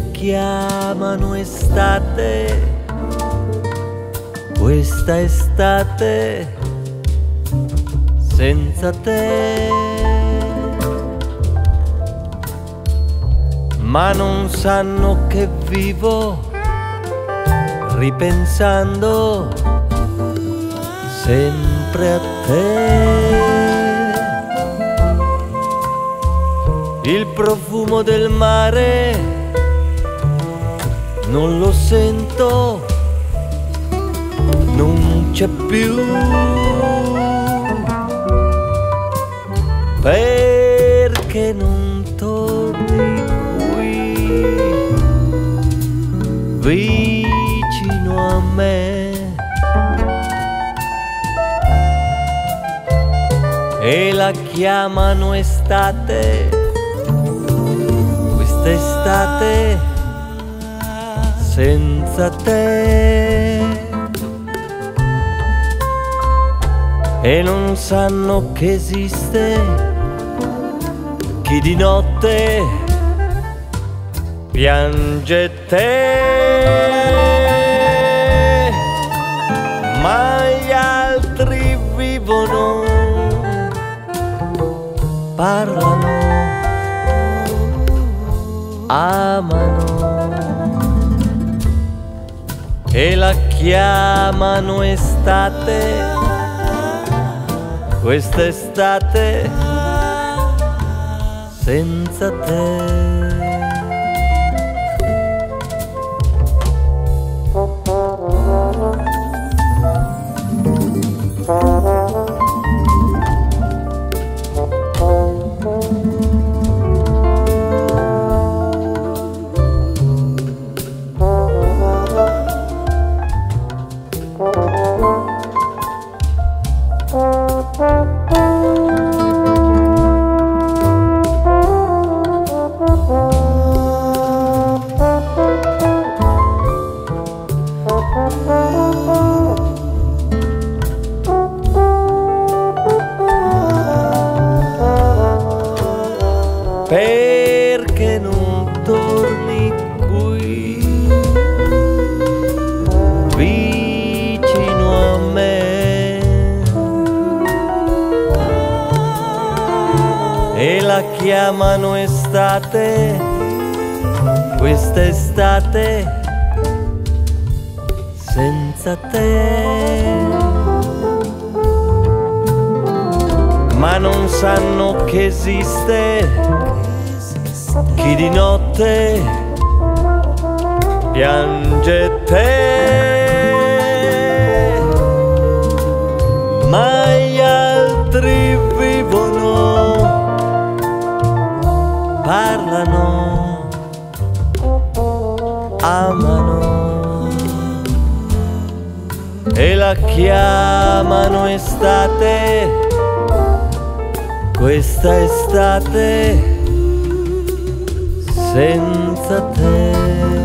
chiamano estate, questa estate senza te. Ma non sanno che vivo ripensando sempre a te. Il profumo del mare non lo sento, non c'è più. Perché non torni qui vicino a me? E la chiamano estate quest'estate senza te. E non sanno che esiste chi di notte piange te. Ma gli altri vivono parlano amano e la chiamano estate, quest'estate senza te. Perché e la chiamano estate questa estate senza te. Ma non sanno che esiste chi di notte piange te, amano e la chiamano estate, questa estate senza te.